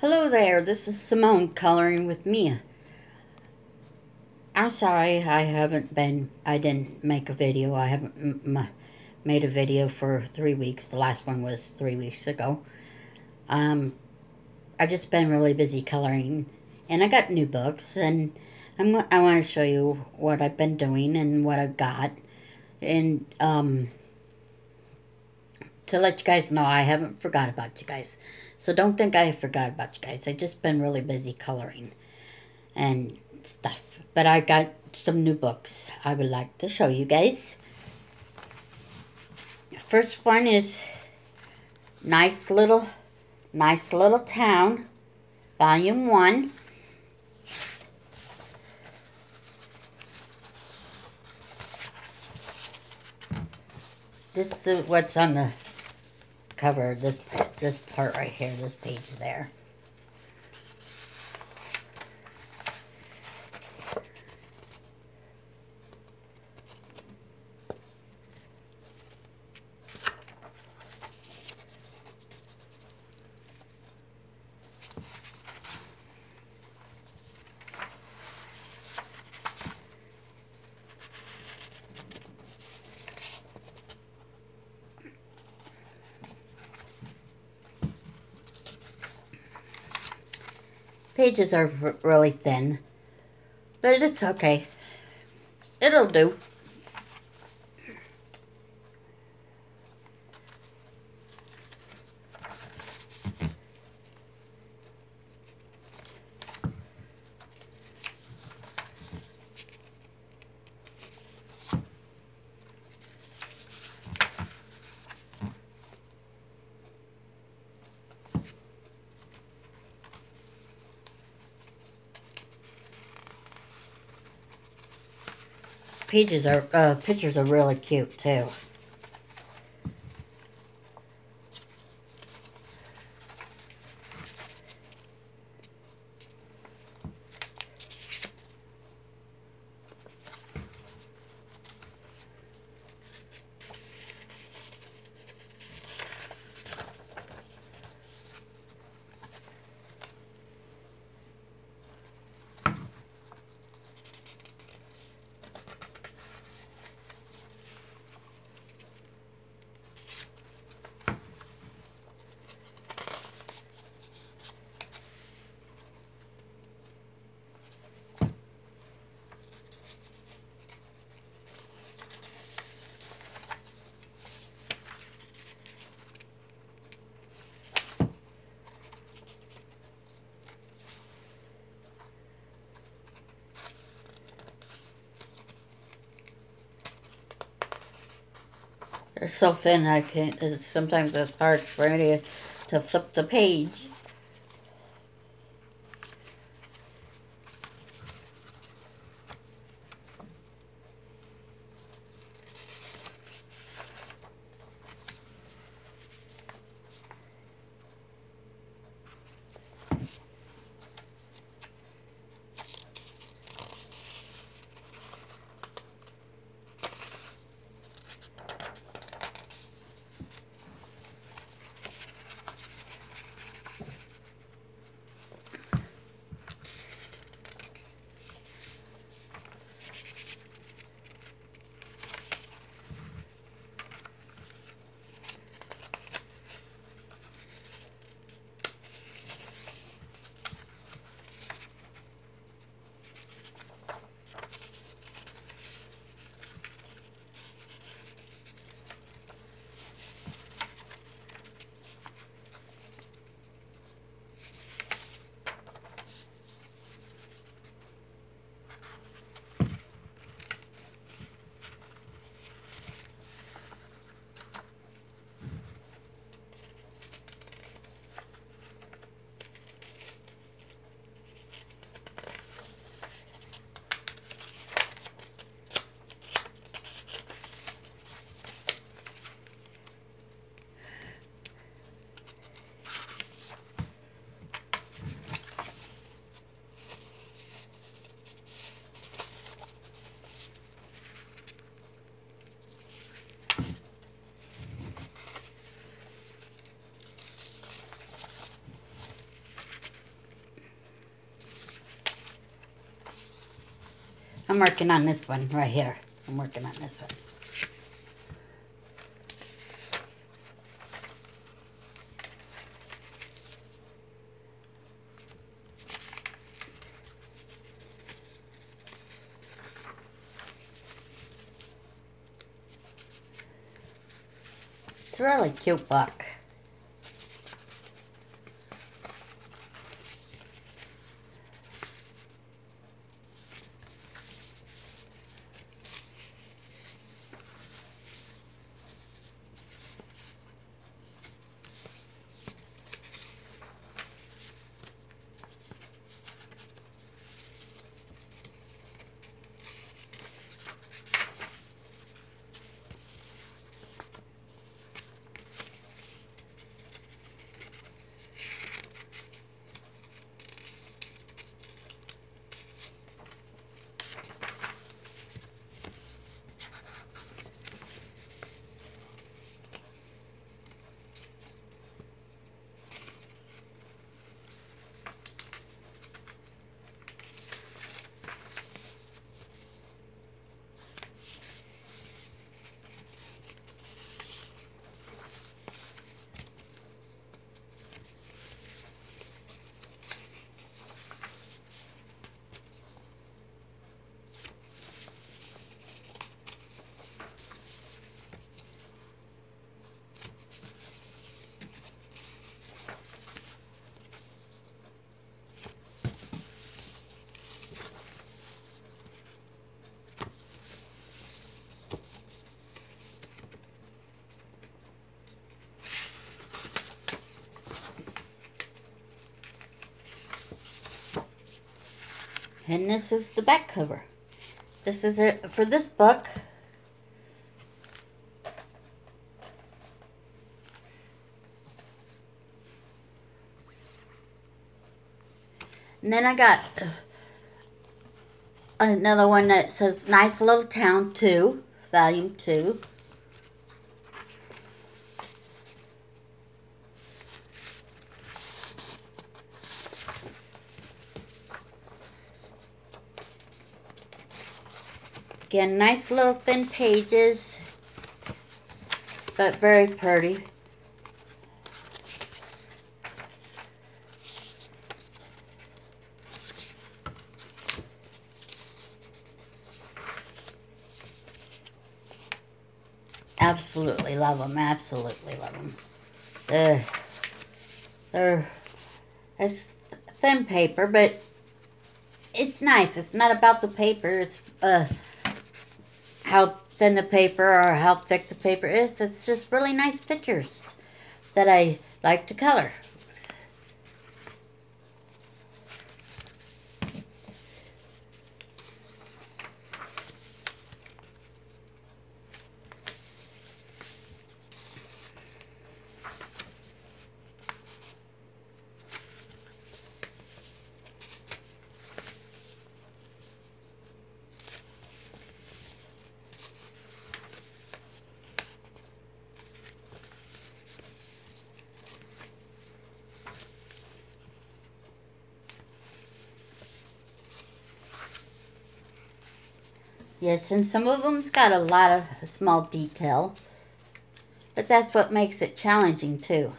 Hello there, this is Simone coloring with Mia. I'm sorry I haven't been, I didn't make a video. I haven't made a video for three weeks. The last one was three weeks ago. Um, I just been really busy coloring and I got new books and I'm, I want to show you what I've been doing and what I've got. And, um, to let you guys know, I haven't forgot about you guys. So don't think I forgot about you guys. I just been really busy coloring and stuff. But I got some new books I would like to show you guys. First one is Nice Little Nice Little Town, Volume 1. This is what's on the cover this this part right here, this page there. Pages are really thin, but it's okay. It'll do. Pages are uh, pictures are really cute too. So thin I can't, sometimes it's hard for me to, to flip the page. I'm working on this one right here. I'm working on this one. It's a really cute book. And this is the back cover. This is it for this book. And then I got uh, another one that says Nice Little Town 2, Volume 2. Again, nice little thin pages, but very pretty. Absolutely love them. Absolutely love them. They're, they're, it's thin paper, but it's nice. It's not about the paper. It's, uh, how thin the paper or how thick the paper is. It's just really nice pictures that I like to color. Yes, and some of them's got a lot of small detail. But that's what makes it challenging too.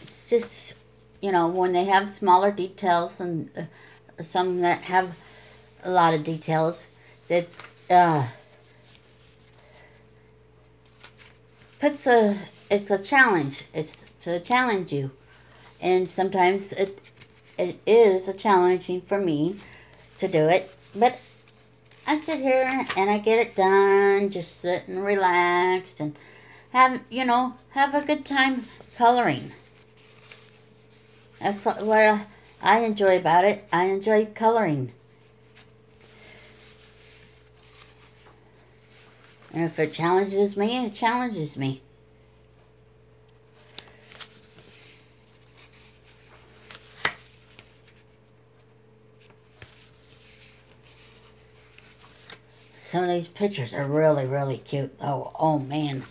It's just, you know, when they have smaller details and uh, some that have a lot of details that uh, puts a it's a challenge. It's to challenge you, and sometimes it it is a challenging for me to do it. But I sit here and I get it done, just sit and and have you know have a good time coloring. That's what I enjoy about it. I enjoy coloring. And if it challenges me, it challenges me. Some of these pictures are really, really cute. though. oh man.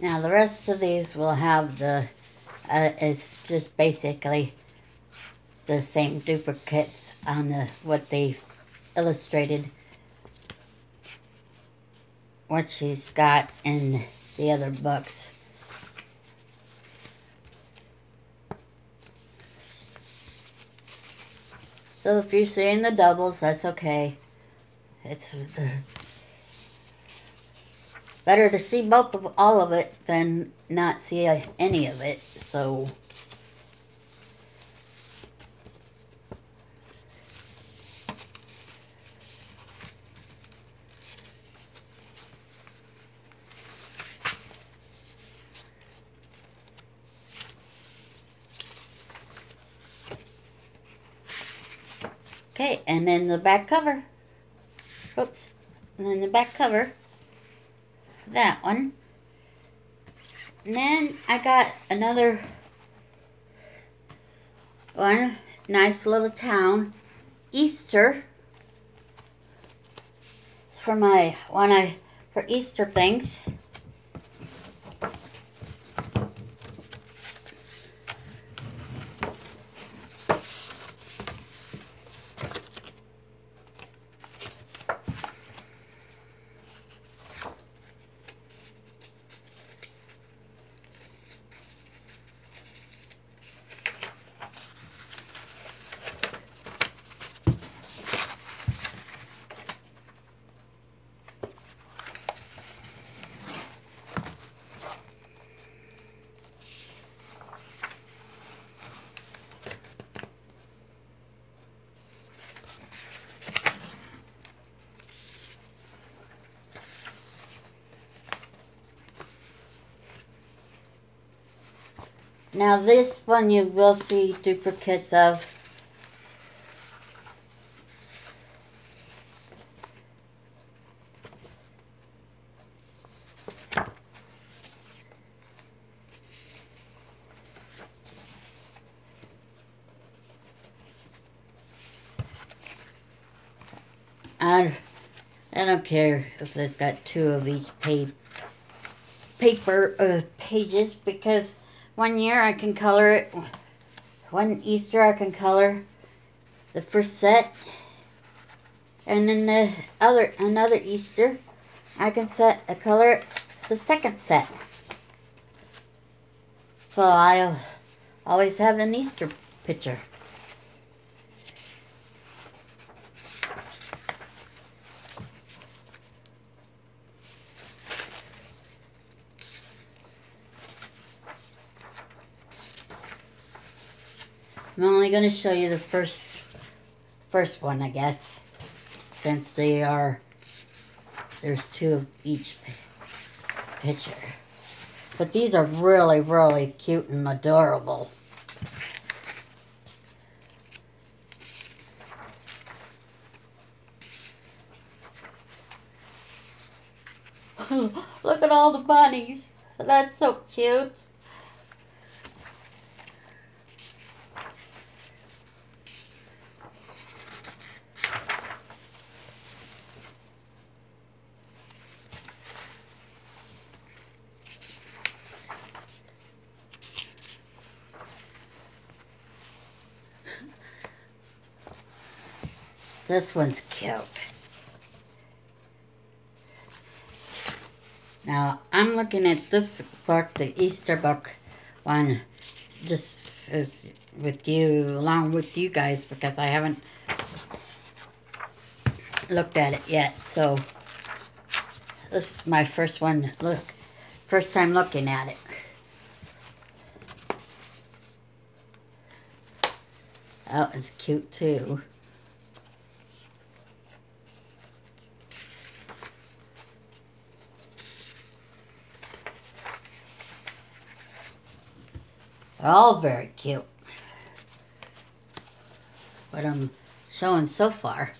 Now the rest of these will have the, uh, it's just basically the same duplicates on the, what they illustrated. What she's got in the other books. So if you're seeing the doubles, that's okay. It's better to see both of all of it than not see any of it. So Okay, and then the back cover. Oops. And then the back cover that one. And then I got another one, nice little town, Easter, for my, one I, for Easter things. Now this one you will see duplicates of. I, I don't care if it's got two of each page, paper uh, pages because one year I can color it. One Easter I can color the first set. And then the other another Easter I can set a color the second set. So I'll always have an Easter picture. Only going to show you the first first one, I guess, since they are, there's two of each picture. But these are really, really cute and adorable. Look at all the bunnies. That's so cute. This one's cute. Now, I'm looking at this book, the Easter book one, just as with you, along with you guys, because I haven't looked at it yet. So, this is my first one, look, first time looking at it. That was cute too. They're all very cute. What I'm showing so far.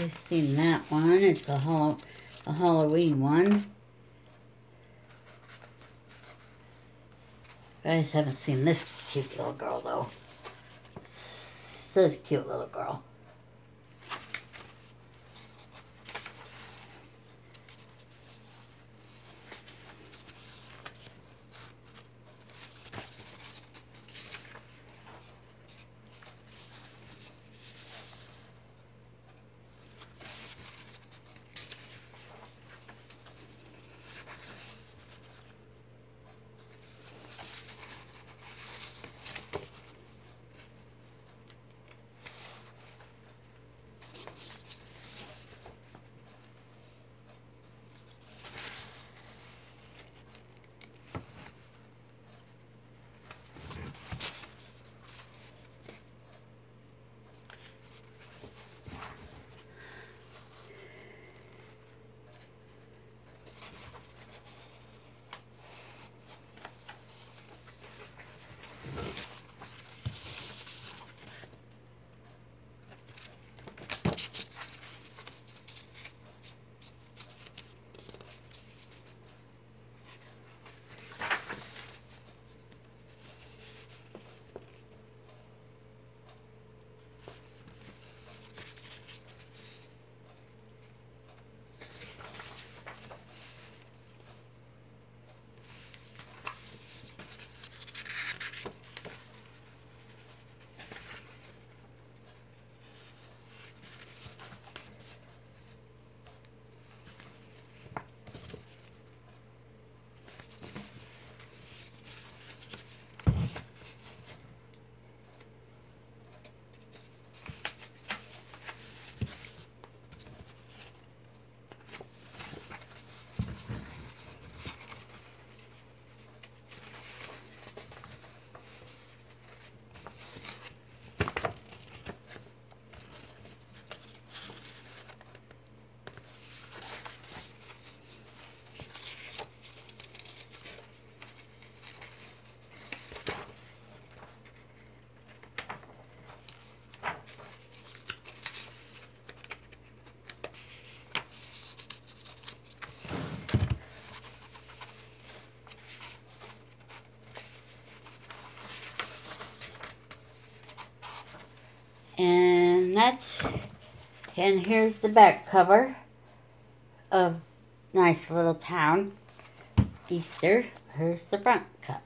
Guys seen that one. It's the Halloween one. You guys haven't seen this cute little girl though. This cute little girl. That's and here's the back cover of nice little town Easter. Here's the front cover.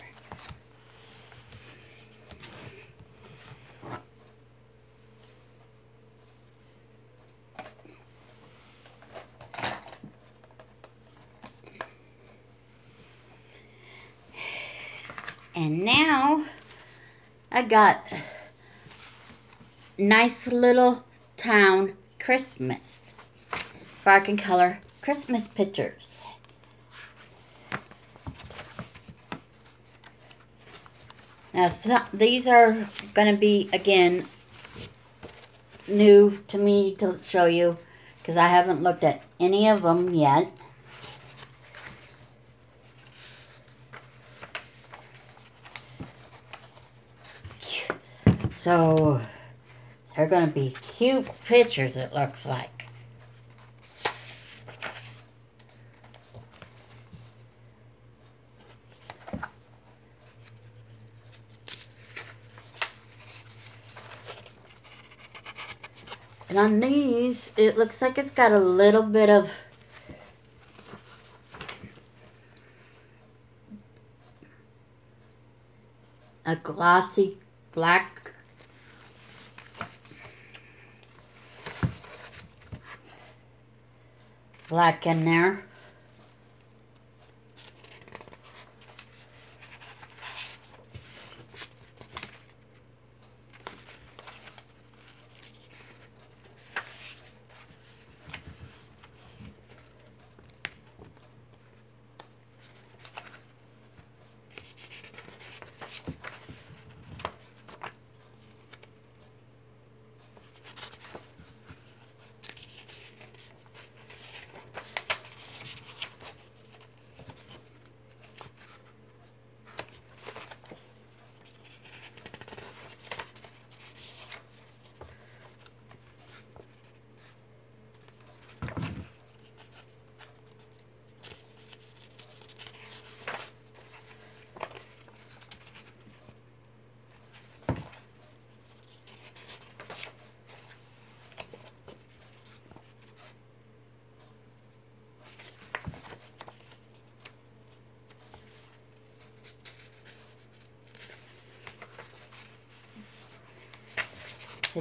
And now I got nice little town Christmas. I can color Christmas pictures. Now, so, these are going to be, again, new to me to show you because I haven't looked at any of them yet. So, they're going to be cute pictures, it looks like. And on these, it looks like it's got a little bit of a glossy black black in there.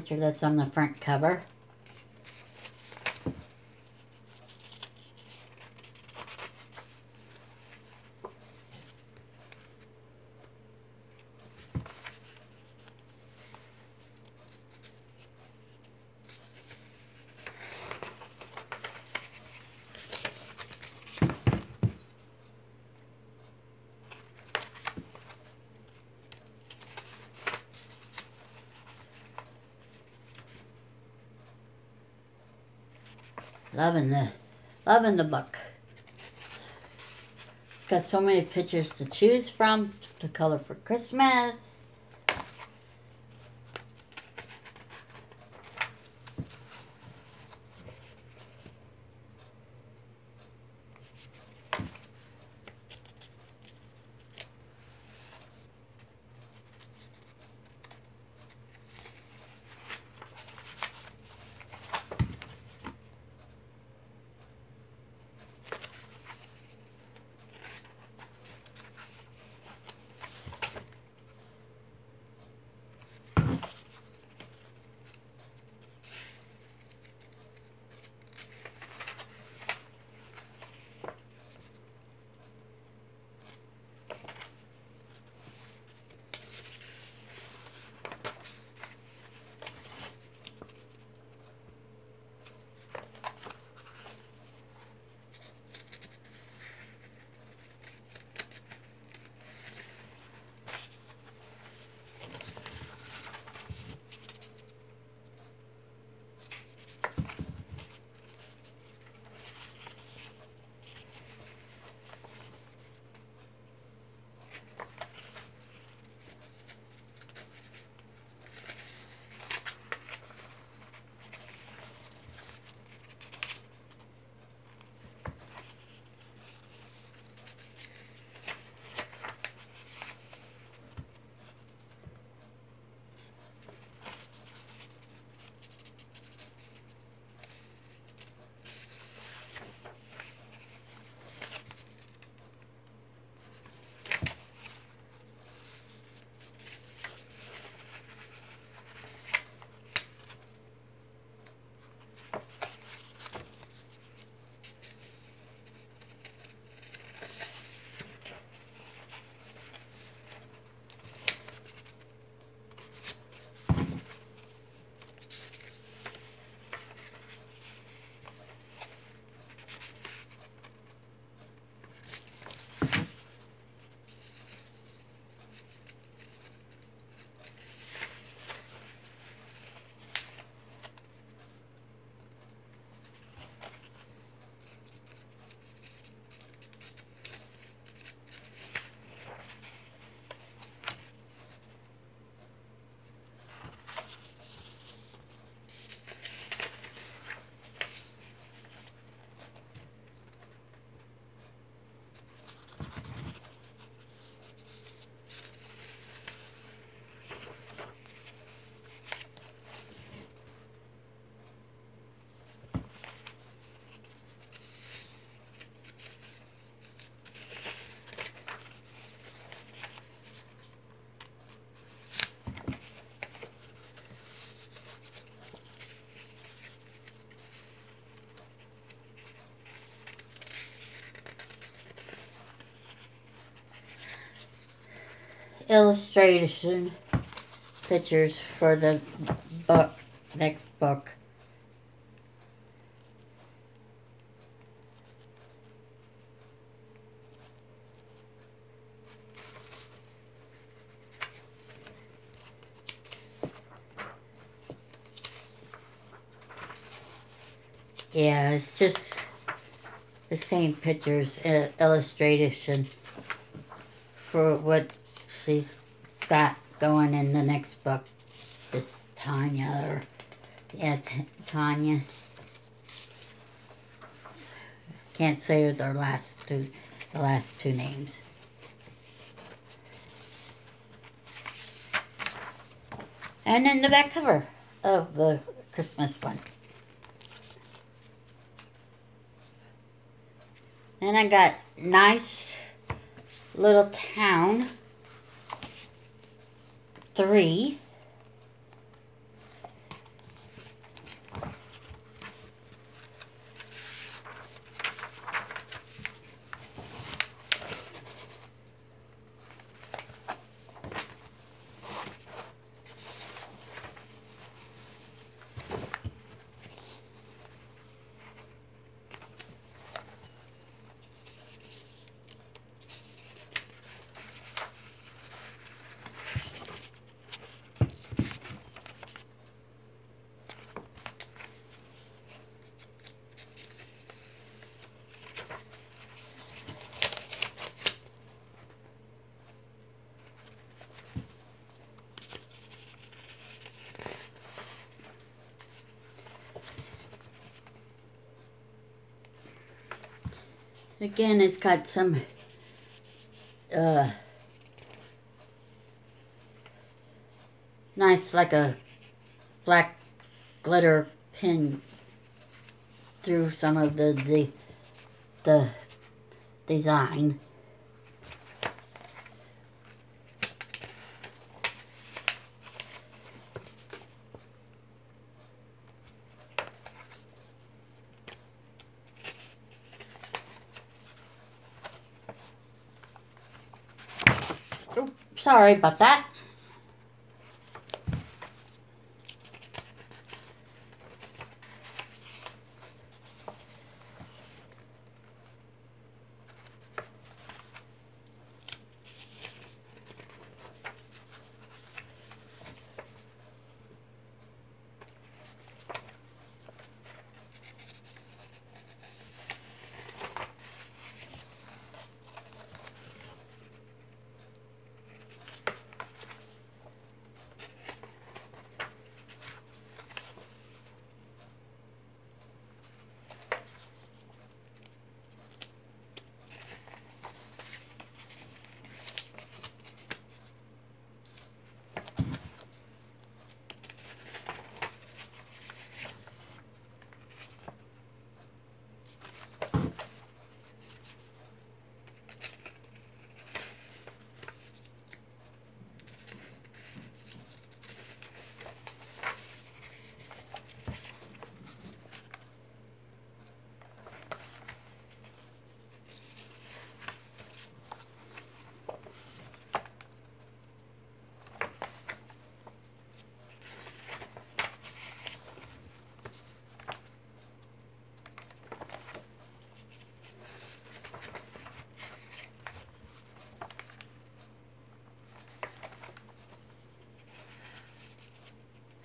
Picture that's on the front cover. Loving the, loving the book. It's got so many pictures to choose from to color for Christmas. Illustration pictures for the book, next book. Yeah, it's just the same pictures, uh, illustration for what she's got going in the next book. This Tanya, or yeah, T- Tanya. Can't say their last two, the last two names. And then the back cover of the Christmas one. Then I got nice little town three. Again, it's got some uh, nice, like a black glitter pin through some of the the, the design. Oh, sorry about that.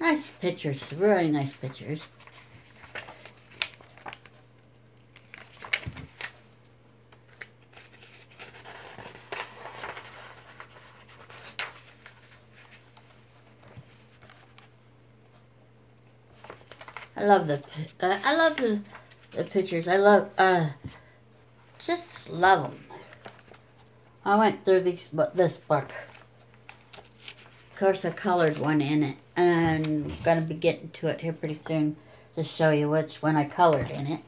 Nice pictures, really nice pictures. I love the uh, I love the, the pictures. I love uh just love them. I went through these bu- this book. Of course, I colored one in it, and I'm gonna be getting to it here pretty soon to show you which one I colored in it.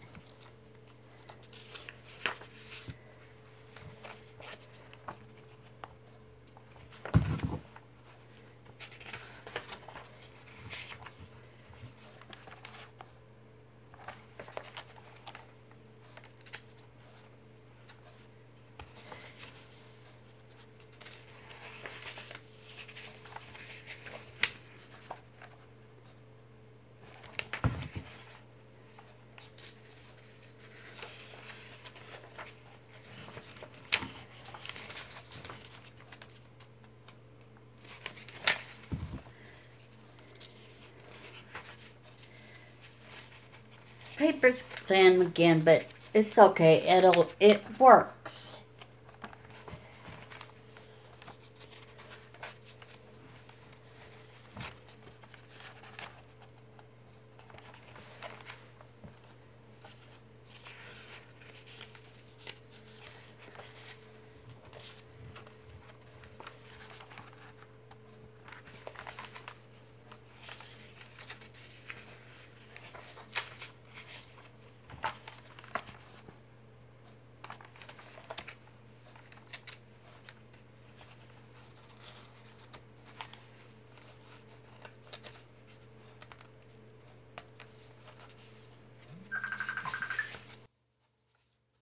Paper's thin again, but it's okay. It'll it works.